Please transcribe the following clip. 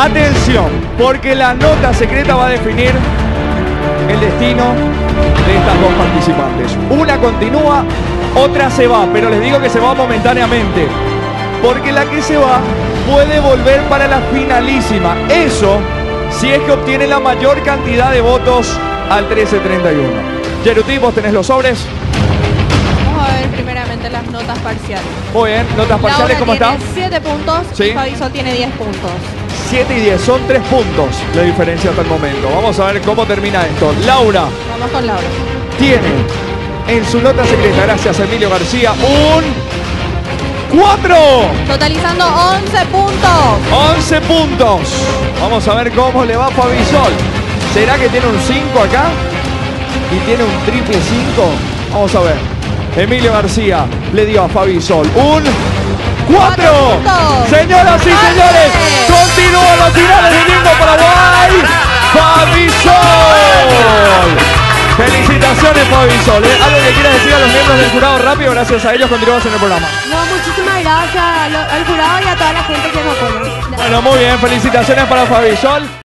Atención, porque la nota secreta va a definir el destino de estas dos participantes. Una continúa, otra se va, pero les digo que se va momentáneamente. Porque la que se va puede volver para la finalísima. Eso si es que obtiene la mayor cantidad de votos al 1331. Yeruti, vos tenés los sobres. Vamos a ver primeramente las notas parciales. Muy bien, notas parciales, Laura ¿cómo tiene están? 7 puntos Sí. y tiene 10 puntos. 7 y 10, son 3 puntos la diferencia hasta el momento. Vamos a ver cómo termina esto. Laura Vamos con Laura. tiene en su nota secreta, gracias a Emilio García, un 4. Totalizando 11 puntos. 11 puntos. Vamos a ver cómo le va a Fabisol. ¿Será que tiene un 5 acá? ¿Y tiene un triple 5? Vamos a ver. Emilio García le dio a Fabisol un 4. Cuatro puntos. Señoras y señores, Felicitaciones Fabisol. ¿eh? ¿Algo que quieras decir a los miembros del jurado rápido? Gracias a ellos continuamos en el programa. No, muchísimas gracias al, al jurado y a toda la gente que nos apoya. Bueno, muy bien. Felicitaciones para Fabisol.